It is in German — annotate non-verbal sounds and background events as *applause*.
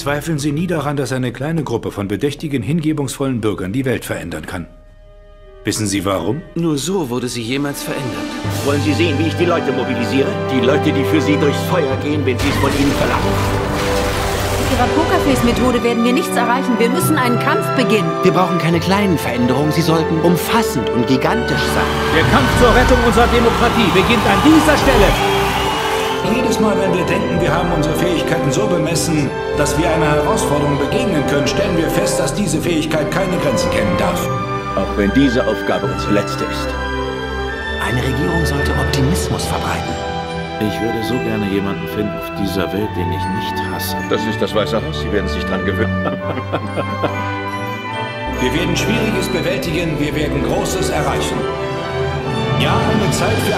Zweifeln Sie nie daran, dass eine kleine Gruppe von bedächtigen, hingebungsvollen Bürgern die Welt verändern kann. Wissen Sie warum? Nur so wurde sie jemals verändert. Wollen Sie sehen, wie ich die Leute mobilisiere? Die Leute, die für Sie durchs Feuer gehen, wenn Sie es von Ihnen verlangen. Mit Ihrer Pokerface-Methode werden wir nichts erreichen. Wir müssen einen Kampf beginnen. Wir brauchen keine kleinen Veränderungen, sie sollten umfassend und gigantisch sein. Der Kampf zur Rettung unserer Demokratie beginnt an dieser Stelle. Jedes Mal, wenn wir denken, wir haben unsere Fähigkeiten so bemessen, dass wir einer Herausforderung begegnen können, stellen wir fest, dass diese Fähigkeit keine Grenzen kennen darf. Auch wenn diese Aufgabe unsere letzte ist. Eine Regierung sollte Optimismus verbreiten. Ich würde so gerne jemanden finden auf dieser Welt, den ich nicht hasse. Das ist das Weiße Haus. Sie werden sich dran gewöhnen. *laughs* Wir werden Schwieriges bewältigen, wir werden Großes erreichen. Ja, eine Zeit für